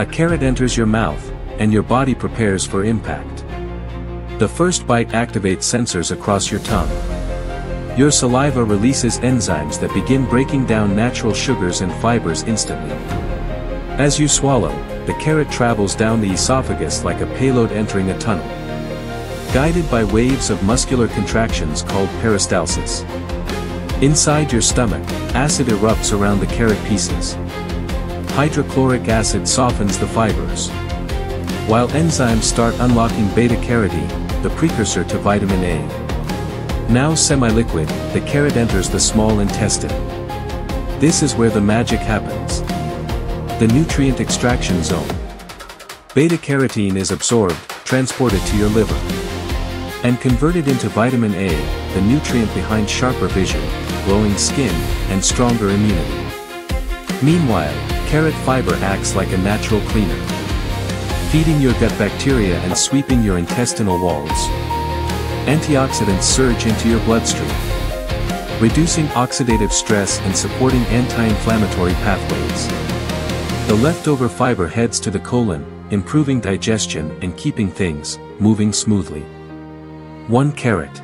A carrot enters your mouth, and your body prepares for impact. The first bite activates sensors across your tongue. Your saliva releases enzymes that begin breaking down natural sugars and fibers instantly. As you swallow, the carrot travels down the esophagus like a payload entering a tunnel. Guided by waves of muscular contractions called peristalsis. Inside your stomach, acid erupts around the carrot pieces. Hydrochloric acid softens the fibers. While enzymes start unlocking beta-carotene, the precursor to vitamin A. Now semi-liquid, the carrot enters the small intestine. This is where the magic happens. The nutrient extraction zone. Beta-carotene is absorbed, transported to your liver. And converted into vitamin A, the nutrient behind sharper vision, glowing skin, and stronger immunity. Meanwhile, carrot fiber acts like a natural cleaner. Feeding your gut bacteria and sweeping your intestinal walls. Antioxidants surge into your bloodstream. Reducing oxidative stress and supporting anti-inflammatory pathways. The leftover fiber heads to the colon, improving digestion and keeping things moving smoothly. 1 carrot.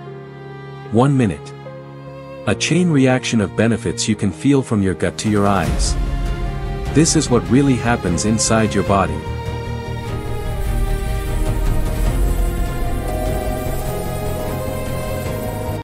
1 minute. A chain reaction of benefits you can feel from your gut to your eyes. This is what really happens inside your body.